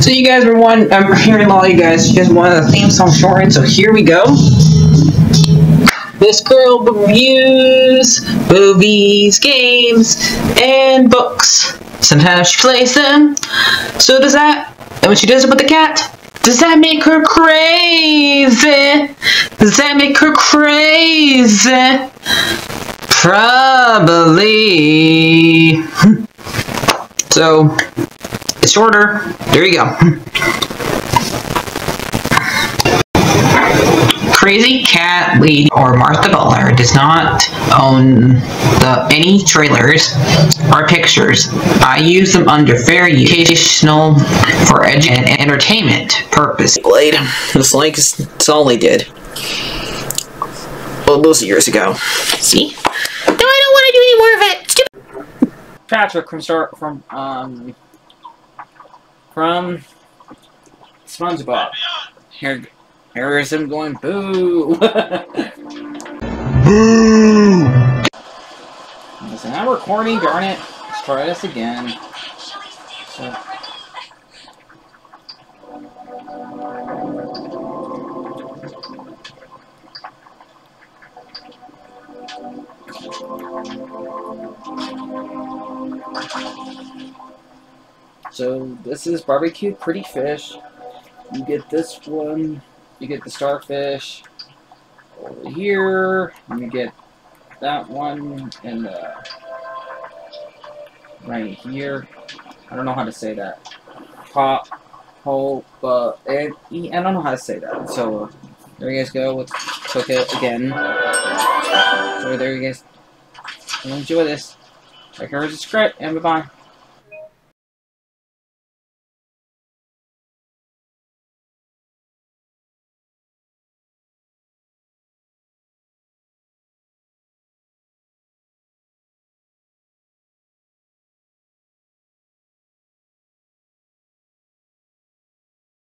So you guys were one. I'm hearing all you guys. You guys wanted the theme song shortened, so here we go. This girl reviews movies, games, and books. Sometimes she plays them. So does that. And when she does it with the cat, does that make her crazy? Does that make her crazy? Probably. So, shorter. There you go. Crazy Cat Lady or Martha Butler does not own the any trailers or pictures. I use them under fair educational for edu and entertainment purpose. Blade. It's like it's all they did. Well, those years ago. See? No, I don't want to do any more of it. Stupid. Patrick from start from um from SpongeBob. Here, here is him going boo. boo. So now recording. Darn it. Let's try this again. So. So this is barbecue pretty fish. You get this one, you get the starfish over here, you get that one and uh, right here. I don't know how to say that. Pop, hole, but I don't know how to say that. So there you guys go. Let's cook it again. So there you guys. Enjoy this. Check out the script and bye bye.